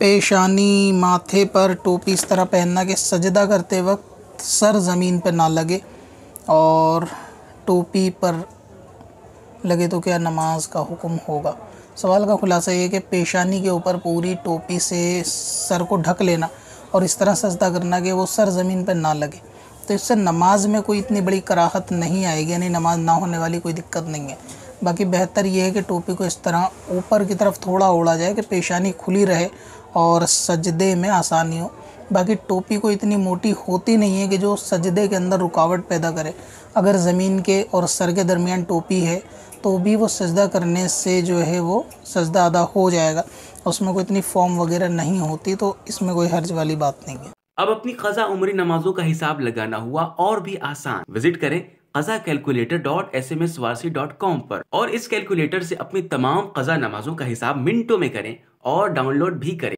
पेशानी माथे पर टोपी इस तरह पहनना कि सजदा करते वक्त सर ज़मीन पर ना लगे और टोपी पर लगे तो क्या नमाज़ का हुक्म होगा? सवाल का खुलासा ये कि पेशानी के ऊपर पूरी टोपी से सर को ढक लेना और इस तरह सजदा करना कि वो सर ज़मीन पर ना लगे। तो इससे नमाज़ में कोई इतनी बड़ी कराहत नहीं आएगी, यानी नमाज़ ना होने वाली कोई दिक्कत नहीं है। बाकी बेहतर ये है कि टोपी को इस तरह ऊपर की तरफ़ थोड़ा ओढ़ा जाए कि पेशानी खुली रहे और सजदे में आसानी हो। बाकी टोपी को इतनी मोटी होती नहीं है कि जो सजदे के अंदर रुकावट पैदा करे। अगर ज़मीन के और सर के दरमियान टोपी है तो भी वो सजदा करने से जो है वो सजदा अदा हो जाएगा। उसमें कोई इतनी फॉर्म वगैरह नहीं होती तो इसमें कोई हर्ज वाली बात नहीं है। अब अपनी कजा उमरी नमाजों का हिसाब लगाना हुआ और भी आसान। विज़िट करें कजा calculator dot S M S Warsi dot com पर और इस कैलकुलेटर से अपनी तमाम कजा नमाजों का हिसाब मिनटों में करें और डाउनलोड भी करें।